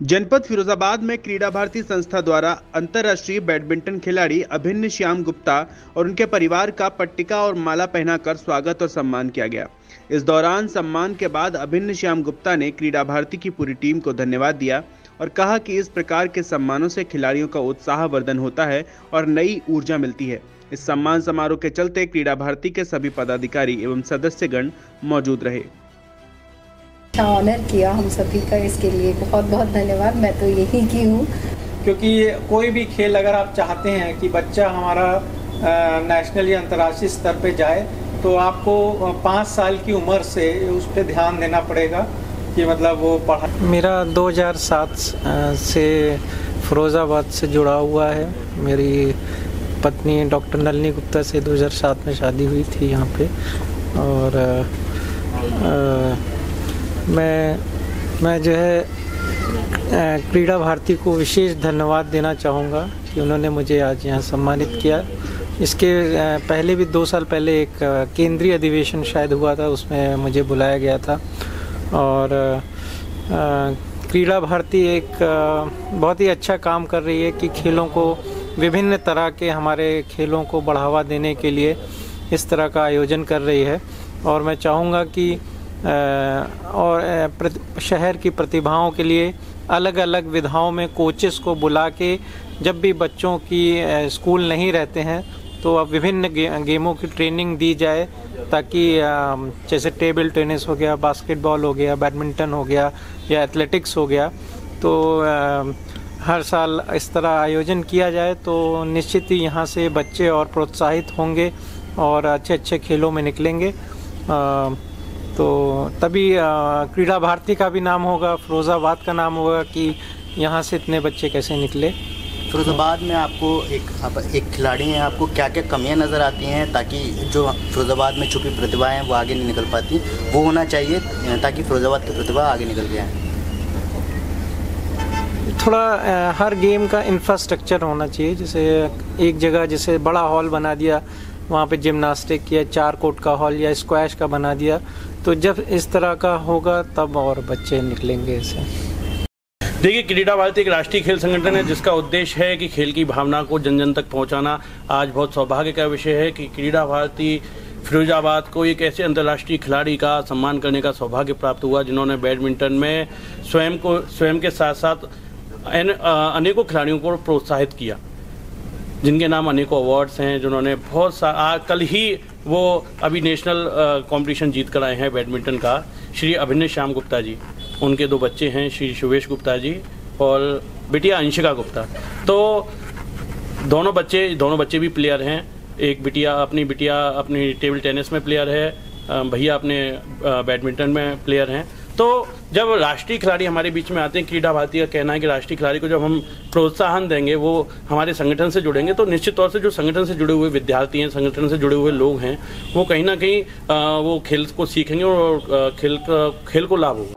जनपद फिरोजाबाद में क्रीड़ा भारती संस्था द्वारा अंतर्राष्ट्रीय बैडमिंटन खिलाड़ी अभिन्न श्याम गुप्ता और उनके परिवार का पट्टिका और माला पहनाकर स्वागत और सम्मान किया गया। इस दौरान सम्मान के बाद अभिन्न श्याम गुप्ता ने क्रीड़ा भारती की पूरी टीम को धन्यवाद दिया और कहा कि इस प्रकार के सम्मानों से खिलाड़ियों का उत्साह वर्धन होता है और नई ऊर्जा मिलती है। इस सम्मान समारोह के चलते क्रीड़ा भारती के सभी पदाधिकारी एवं सदस्यगण मौजूद रहे। अच्छा ऑनर किया हम सभी का इसके लिए। बहुत बहुत धन्यवाद। मैं तो यही की हूँ। क्योंकि कोई भी खेल अगर आप चाहते हैं कि बच्चा हमारा नेशनल या अंतर्राष्ट्रीय स्तर पे जाए तो आपको पाँच साल की उम्र से उस पर ध्यान देना पड़ेगा कि मतलब वो पढ़ा। मेरा 2007 से फिरोज़ाबाद से जुड़ा हुआ है। मेरी पत्नी डॉक्टर नलनी गुप्ता से 2007 में शादी हुई थी यहाँ पे। और आ, आ, मैं मैं जो है क्रीड़ा भारती को विशेष धन्यवाद देना चाहूँगा कि उन्होंने मुझे आज यहाँ सम्मानित किया। इसके पहले भी दो साल पहले एक केंद्रीय अधिवेशन शायद हुआ था, उसमें मुझे बुलाया गया था। और क्रीड़ा भारती एक बहुत ही अच्छा काम कर रही है कि खेलों को विभिन्न तरह के हमारे खेलों को बढ़ावा देने के लिए इस तरह का आयोजन कर रही है। और मैं चाहूँगा कि और शहर की प्रतिभाओं के लिए अलग अलग विधाओं में कोचेस को बुला के जब भी बच्चों की स्कूल नहीं रहते हैं तो अब विभिन्न गेमों की ट्रेनिंग दी जाए ताकि जैसे टेबल टेनिस हो गया बास्केटबॉल हो गया बैडमिंटन हो गया या एथलेटिक्स हो गया तो हर साल इस तरह आयोजन किया जाए तो निश्चित ही यहाँ से बच्चे और प्रोत्साहित होंगे और अच्छे अच्छे खेलों में निकलेंगे। तो तभी क्रीड़ा भारती का भी नाम होगा फिरोज़ाबाद का नाम होगा कि यहाँ से इतने बच्चे कैसे निकले। फिरोज़ाबाद में आपको एक आप एक खिलाड़ी हैं आपको क्या क्या कमियाँ नज़र आती हैं ताकि जो फिरोज़ाबाद में छुपी प्रतिभाएँ हैं वो आगे नहीं निकल पाती? वो होना चाहिए ताकि फिरोज़ाबाद की प्रतिभा आगे निकल आए थोड़ा हर गेम का इंफ्रास्ट्रक्चर होना चाहिए जैसे एक जगह जैसे बड़ा हॉल बना दिया वहाँ पे जिमनास्टिक या चार कोट का हॉल या स्क्वैश का बना दिया तो जब इस तरह का होगा, तब और बच्चे निकलेंगे इसे। देखिए, क्रीड़ा भारती एक राष्ट्रीय खेल संगठन है, जिसका उद्देश्य है कि खेल की भावना को जन जन तक पहुंचाना। आज बहुत सौभाग्य का विषय है कि क्रीड़ा भारती फिरोजाबाद को एक ऐसे अंतर्राष्ट्रीय खिलाड़ी का सम्मान करने का सौभाग्य प्राप्त हुआ, जिन्होंने बैडमिंटन में स्वयं को, स्वयं के साथ साथ अनेकों खिलाड़ियों को प्रोत्साहित किया। जिनके नाम अनेकों अवार्ड्स हैं, जिन्होंने बहुत सा कल ही वो अभी नेशनल कंपटीशन जीत कर आए हैं बैडमिंटन का। श्री अभिनय श्याम गुप्ता जी, उनके दो बच्चे हैं, श्री सुवेश गुप्ता जी और बिटिया अंशिका गुप्ता। तो दोनों बच्चे दोनों बच्चे भी प्लेयर हैं। एक बिटिया, अपनी बिटिया अपनी टेबल टेनिस में प्लेयर है भैया अपने बैडमिंटन में प्लेयर हैं। तो जब राष्ट्रीय खिलाड़ी हमारे बीच में आते हैं, क्रीडा भारती का कहना है कि राष्ट्रीय खिलाड़ी को जब हम प्रोत्साहन देंगे, वो हमारे संगठन से जुड़ेंगे तो निश्चित तौर से जो संगठन से जुड़े हुए विद्यार्थी हैं, संगठन से जुड़े हुए लोग हैं, वो कहीं ना कहीं वो खेल को सीखेंगे और खेल खेल को लाभ होगा।